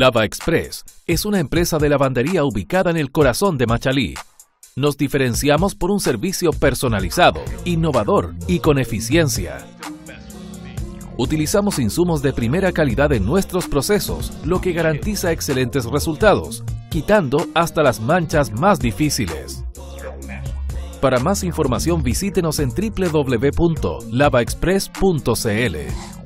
Lava Express es una empresa de lavandería ubicada en el corazón de Machalí. Nos diferenciamos por un servicio personalizado, innovador y con eficiencia. Utilizamos insumos de primera calidad en nuestros procesos, lo que garantiza excelentes resultados, quitando hasta las manchas más difíciles. Para más información visítenos en www.lavaexpress.cl.